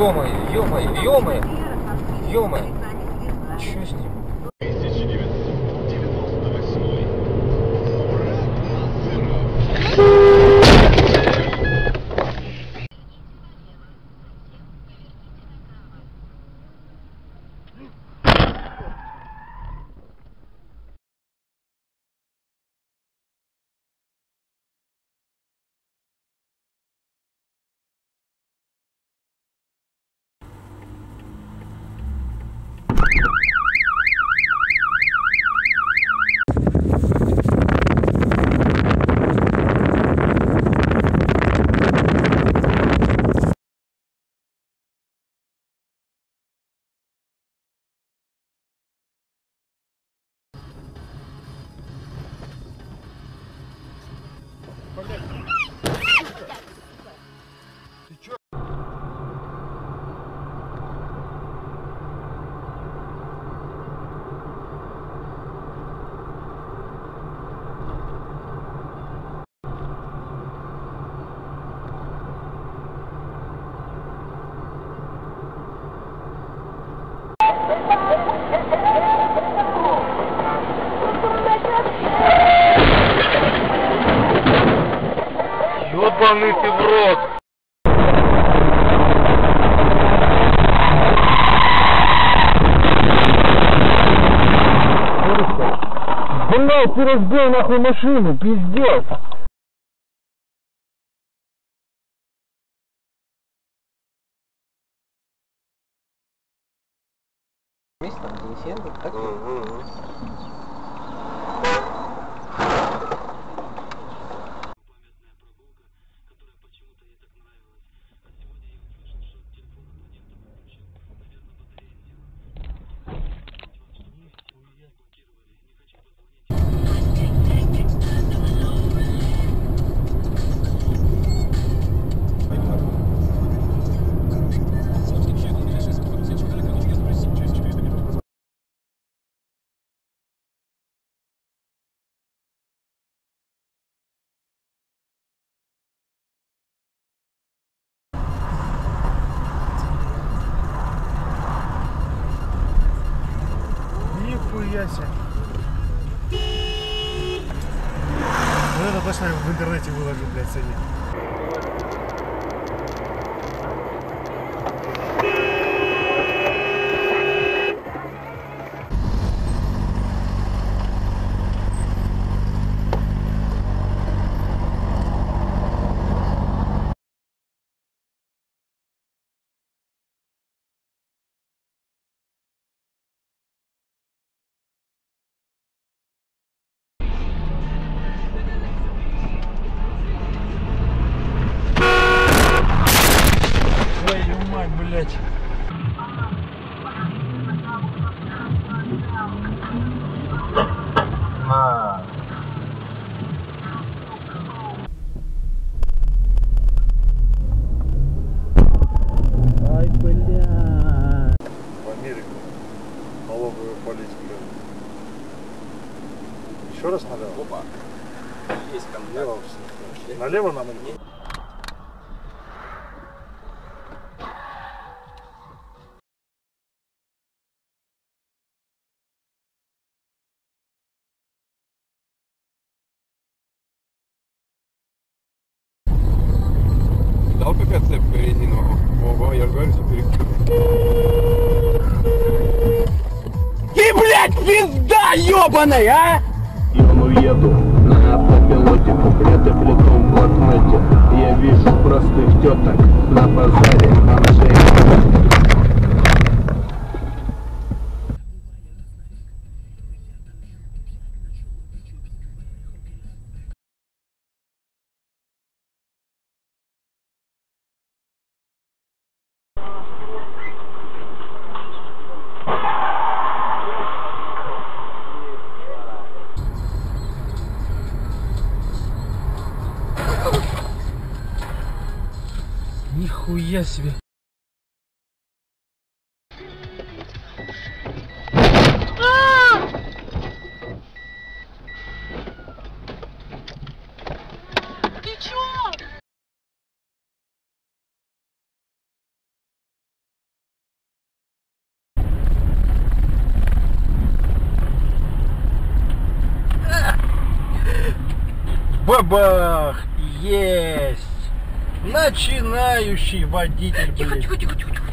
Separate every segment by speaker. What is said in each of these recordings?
Speaker 1: Ё-моё, ё-моё, ё-моё, ё-моё. Ёбаный ты в рот!
Speaker 2: Блять, ты разбил нахуй машину, пиздец.
Speaker 3: Нихуя Точно в интернете выложу, блядь, сегодня.
Speaker 2: Мать, блять. Ай, бля.
Speaker 3: В Америку. Налоговую политику. Еще раз налево?
Speaker 1: Опа. Есть
Speaker 3: Налево все. Налево нам или?
Speaker 1: Дал какая цепка резиновая? Ого, я же говорю, что
Speaker 2: Ты, блядь, пизда ебаный, а!
Speaker 4: Я на
Speaker 2: нихуя себе.
Speaker 1: Бабах! Есть! Начинающий водитель, блядь.
Speaker 5: продвигается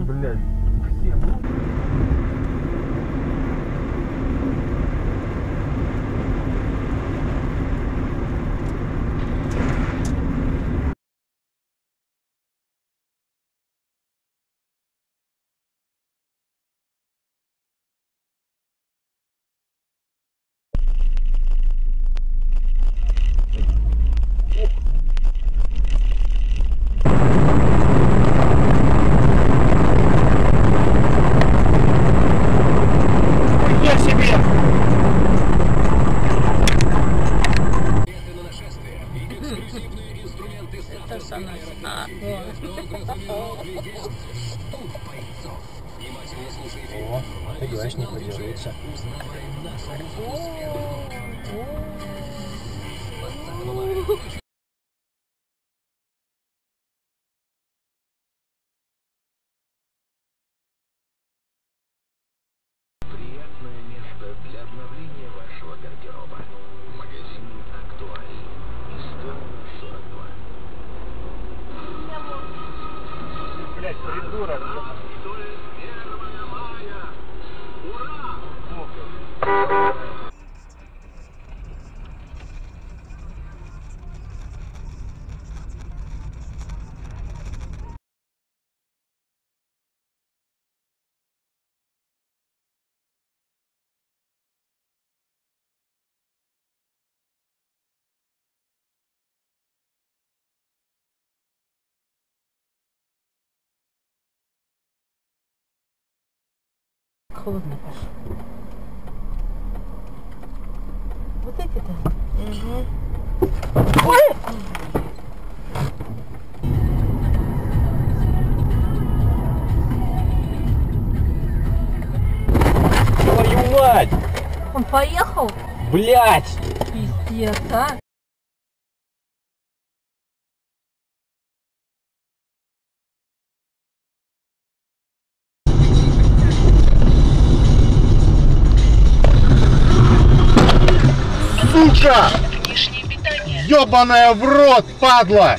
Speaker 2: блядь.
Speaker 6: Ты говоришь, не подержится.
Speaker 7: Приятное
Speaker 8: Холодно пошел. Вот эти-то?
Speaker 6: Твою мать!
Speaker 8: Он поехал?
Speaker 6: Блять!
Speaker 8: Пиздец, а?
Speaker 2: Сука! Ёбаная в рот, падла!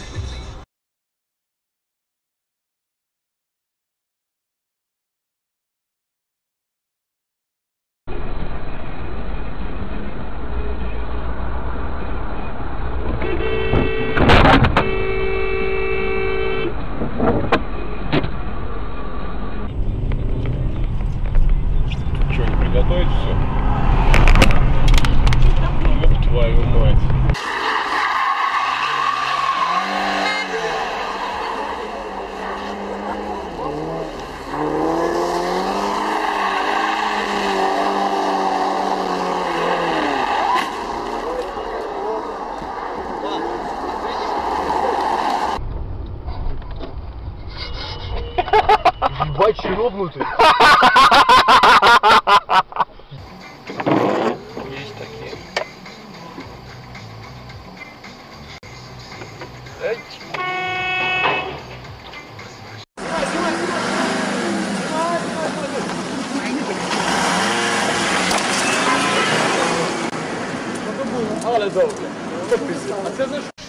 Speaker 2: Але добре. Це пиздец. А це за що?